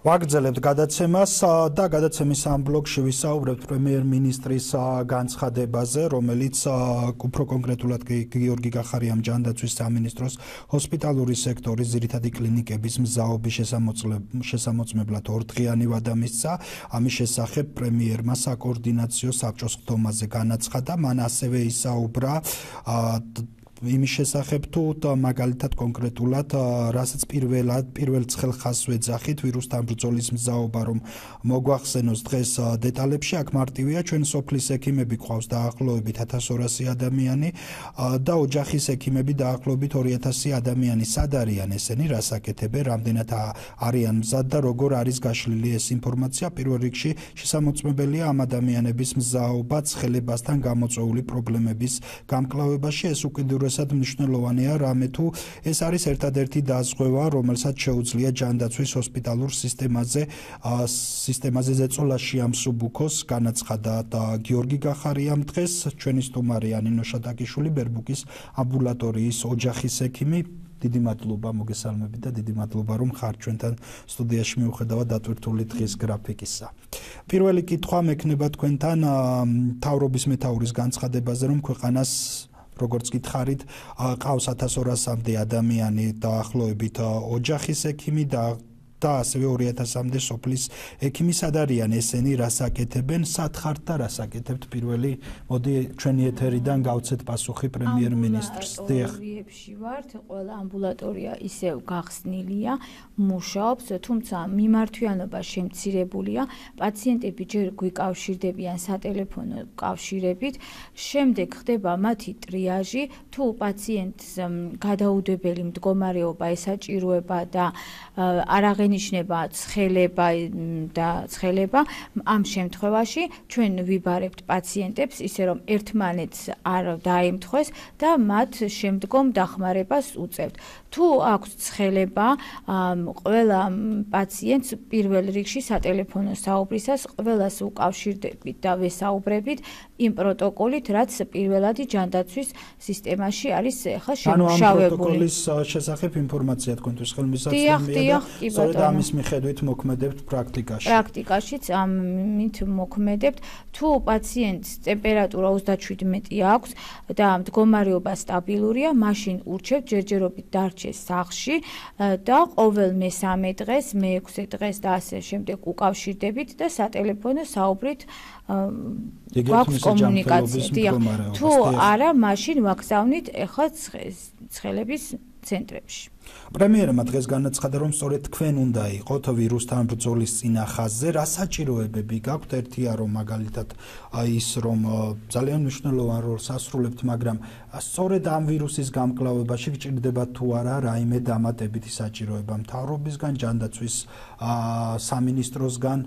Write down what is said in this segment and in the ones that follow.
ვაგრძელებთ გადაცემას და გადაცემის ამ ბლოკში ვისაუბრებთ პრემიერ-მინისტრის განცხადებაზე, რომელიც უფრო კონკრეტულად გიორგი გახარიამ ჯანდაცვის სამინისტროს ჰოსპიტალური სექტორის ძირითადი კლინიკების მზაობის შესამოწმებლად ორდღიანი ვადა მისცა. ამის შესახებ პრემიერმა საკოორდინაციო საბჭოს ხდომაზე განაცხადა, მან ასევე ისაუბრა იმის შესახებ თუ მაგალითად კონკრეტულად რასაც პირველად პირველ ცხელხას ვეძახით ვირუსთან ბრძოლის მზაობა რომ მოგვახსენოს დღეს დეტალებში აქ მარტივია ჩვენ სოფლის ექიმები ყავს დაახლოებით 1200 ადამიანი და ოჯახის ექიმები დაახლოებით 2000 ადამიანი სად არიან ესენი რას აკეთებენ რამდენად არიან მზად და როგორ არის გაშლილი ეს ინფორმაცია? პირველ რიგში შესამოწმებელია ამ ადამიანების მზაობა ცხელებასთან გამოწვეული პრობლემების გამკლავებაში. ეს უკიდურეს უპირველესად მნიშვნელოვანია რამე თუ ეს არის ერთადერთი დაზღვევა რომელსაც შეუძლია ჯანდაცვის ჰოსპიტალურ სისტემაზე სისტემაზე ზეწოლაში ამ სუბუქოს განაცხადა და გიორგი გახარიამ დღეს ჩვენი სტუმარი ანინო შატაკიშვილი ბერბუკის ამბულატორიის ოჯახის ექიმი დიდი მადლობა მოგესალმებით და დიდი მადლობა რომ ხარ ჩვენთან სტუდიაში მიუხედავად დატვირთული დღის გრაფიკისა. პირველი კითხვა მექნება თქვენთან თავრობის მეტაურის განცხადებაზე რომ ქვეყანას როგორც გითხარით, ყავს 1200-მდე ადამიანი დაახლოებით ოჯახის ექიმი და და ასევე 2000-მდე სოფლის ექიმი სად არიან ესენი რას აკეთებენ? სათხართ და რას აკეთებთ? პირველი მოდი ჩვენი ეთერიდან გავცეთ პასუხი პრემიერ-მინისტრს. დიახში ვართ ყველა ამბულატორია ისევ გახსნილია მუშაობს თუმცა მიმართვიანობა შემცირებულია. პაციენტები ჯერ გვიკავშირდებიან სატელეფონო კავშირებით შემდეგ ხდება მათი ტრიაჟი თუ პაციენტს გადაუდებელი მდგომარეობა ესაჭიროება და არაღენ შეინიშნება ცხელება და ცხელება ამ შემთხვევაში ჩვენ ვიბარებთ პაციენტებს ისე რომ ერთმანეთს არ დაემთხვეს და მათ შემდგომ დახმარებას უწევთ თუ აქვს ცხელება ყველა პაციენტს პირველ რიგში სატელეფონო საუბრისას ყველას უკავშირდებით და ვესაუბრებით იმ პროტოკოლით რაც პირველადი ჯანდაცვის სისტემაში არის ახლა შემუშავებული. ანუ ამ პროტოკოლის შესახებ ინფორმაცია თქვენთვის ხელმისაწვდომია და ბატონო. და ამის მიხედვით მოქმედებთ პრაქტიკაში. პრაქტიკაშიც ამით მოქმედებთ. თუ პაციენტს ტემპერატურა 37 აქვს და მდგომარეობა სტაბილურია, მაშინ ურჩევთ ჯერჯერობით დარჩეს სახლში და ყოველ მესამე დღეს, მეექვსე დღეს და ასე შემდეგ უკავშირდებით და სატელეფონო საუბრით გვაქვს კომუნიკაცია. თუ არა, მაშინ ვაგზავნით ახლა ცხელების ცენტრებში. პრემიერმა დღეს განაცხადა, რომ სწორედ თქვენ უნდა იყოთ ვირუსთან ბრძოლის წინახაზე, რა საჭიროებები გაქვთ? ერთია რომ მაგალითად ის რომ ძალიან მნიშვნელოვან როლს ასრულებთ, მაგრამ სწორედ ამ ვირუსის გამკლავებაში გჭირდება თუ არა რაიმე დამატებითი საჭიროება მთავრობისგან, ჯანდაცვის სამინისტროსგან?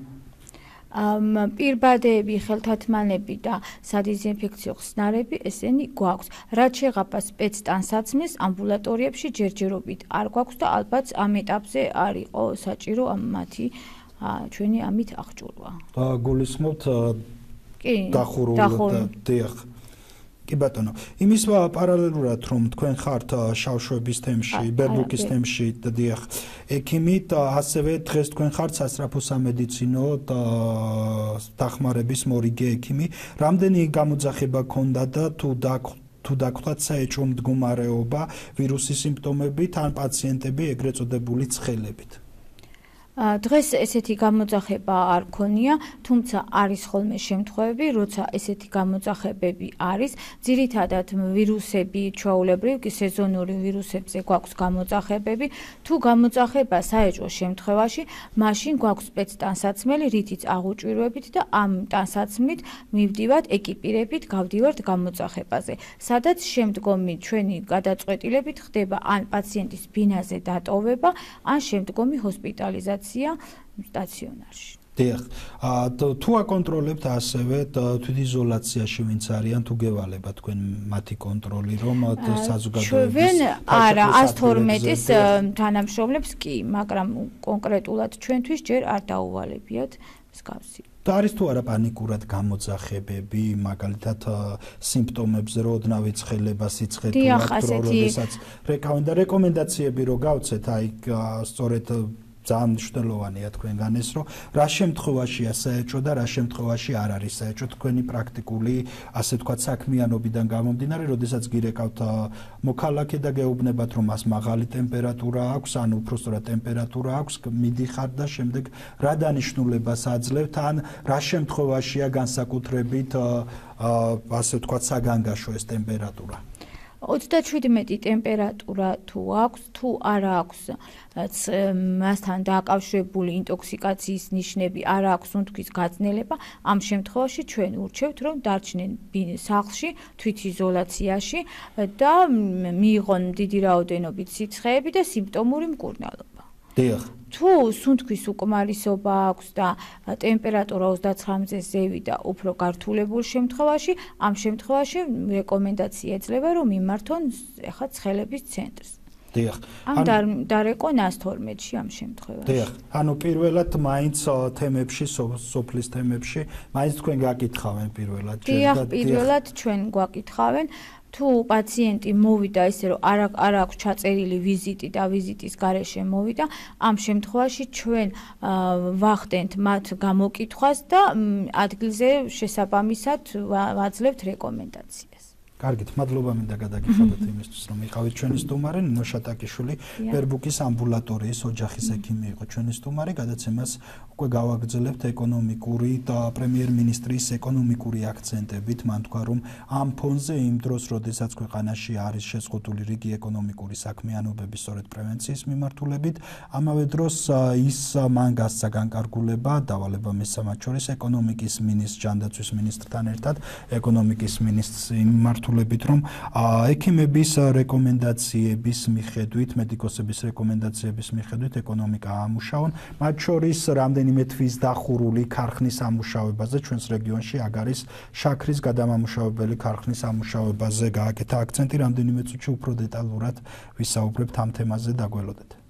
პირბადეები, ხელთათმანები და სადიზინფექციო ხსნარები ესენი გვაქვს. რაც შეღაფა სპეცტანსაცმლის ამბულატორიებში ჯერჯერობით არ გვაქვს და ალბათ ამ ეტაპზე არ იყო საჭირო ამ მათი ჩვენი ამით აღჭურვა. და გულისხმობთ კი დახურულ დიახ კი ბატონო, იმის პარალელურად რომ თქვენ ხართ შავშვების თემში, ბერბუკის თემში და დიახ, ექიმი და ასევე დღეს თქვენ ხართ სასწრაფო სამედიცინო და დახმარების მორიგე ექიმი, რამდენი გამოძახება ქონდა და თუ თუ დაგვხდათ საეჭვო მდგომარეობა ვირუსის სიმპტომებით ან პაციენტები ეგრეთ წოდებული ცხელებით? დღეს ესეთი გამოძახება არ ქონია, თუმცა არის ხოლმე შემთხვევები, როცა ესეთი გამოძახებები არის. ძირითადად ვირუსები, ჩვეულებრივ სეზონური ვირუსებზე გვაქვს გამოძახებები. თუ გამოძახება საეჭვო შემთხვევაში, მაშინ გვაქვს სპეცტანსაცმელი, რითიც აღუჭირვებით და ამ ტანსაცმლით მივდივართ ეკიპირებით, გავდივართ გამოძახებაზე. სადაც შემდგომი ჩვენი გადაწყვეტილებით ხდება ან პაციენტის ბინაზე დატოვება, ან შემდგომი ჰოსპიტალიზაცია. იზოლაცია სტაციონარში. დიახ. თუ აკონტროლებთ ასევე თვითიზოლაციაში ვინც არიან თუ გევალება თქვენ მათი კონტროლი რომ საზოგადოების ჩვენ არა 112-ის თანამშრომლებს კი, მაგრამ კონკრეტულად ჩვენთვის ჯერ არ დაუვალებიათ მსგავსი. და არის თუ არა პანიკურად გამოძახებები, მაგალითად სიმპტომებზე რო ოდნავ იწხელება სიცხე თუ აქ როდესაც რეკომენდაციები რო გავცეთ, აი სწორედ ძალიან მნიშვნელოვანია თქვენგან ეს, რომ რა შემთხვევაშია საეჭო და რა შემთხვევაში არ არის საეჭო თქვენი პრაქტიკული, ასე ვთქვათ, საქმიანობიდან გამომდინარე, როდესაც გირეკავთ მოქალაქე და გეუბნებათ, რომ მას მაღალი ტემპერატურა აქვს, ან უფრო სწორად ტემპერატურა აქვს, მიდიხარ და შემდეგ რა დანიშნულებას აძლევთ, ან რა შემთხვევაშია განსაკუთრებით აა ასე ვთქვათ, საგანგაშო ეს ტემპერატურა. 37 ტემპერატურა თუ აქვს, თუ არ აქვს მასთან დაკავშირებული ინტოქსიკაციის ნიშნები, არ აქვს უნთქვის გაძნელება, ამ შემთხვევაში ჩვენ ურჩევთ, რომ დარჩნენ სახლში, თვითიზოლაციაში და მიიღონ დიდი რაოდენობით სიცხეები და სიმპტომური მკურნალობა. დიახ. თუ სუნთქვის უკმარისობა აქვს და ტემპერატურა 39-ზე ზევიდა უფრო გართულებულ შემთხვევაში, ამ შემთხვევაში რეკომენდაცია ეძლევა რომ მიმართონ ახლა ცხელების ცენტრს. დიახ. ან დარეკო 112-ში ამ შემთხვევაში. დიახ. ანუ პირველად მაინც თემებში, სოფლის თემებში, მაინც თქვენ გაკითხავენ პირველად. დიახ, პირველად ჩვენ გვაკითხავენ. თუ პაციენტი მოვიდა ისე რომ არ არ აქვს ჩაწერილი ვიზიტი და ვიზიტის გარეშე მოვიდა, ამ შემთხვევაში ჩვენ ვახდენთ მათ გამოკითხვას და ადგილზე შესაბამისად ვაძლევთ რეკომენდაციას. კარგით, მადლობა მინდა გადაგიხადოთ იმისთვის, რომ იყავით ჩვენი სტუმარი ნინო შატაკიშვილი, პერბუკის ამბულატორიის ოჯახის ექიმი იყო ჩვენი სტუმარი, გადაცემას უკვე გავაგრძელებთ ეკონომიკური და პრემიერ-მინისტრის ეკონომიკური აქცენტებით, მან თქვა, რომ ამ ფონზე იმ დროს, როდესაც ქვეყანაში არის შეზღუდული რიგი ეკონომიკური საქმიანობების სწორედ პრევენციის მიმართულებით, ამავე დროს ის მან გასცა განკარგულება დავალება მისამაც შორის ეკონომიკის მინისტრ ჯანდაცვის მინისტრთან ერთად, ეკონომიკის მინისტრს მიმართ მიმართულებით, რომ ექიმების რეკომენდაციების მიხედვით, მედიკოსების რეკომენდაციების მიხედვით ეკონომიკა ამუშავონ, მათ შორის რამდენიმე თვის დახურული ქარხნის ამუშავებაზე ჩვენს რეგიონში აგარის შაქრის გადამამუშავებელი ქარხნის ამუშავებაზე გააკეთა აქცენტი, რამდენიმე წუთში უფრო დეტალურად ვისაუბრებთ ამ თემაზე, დაგველოდეთ.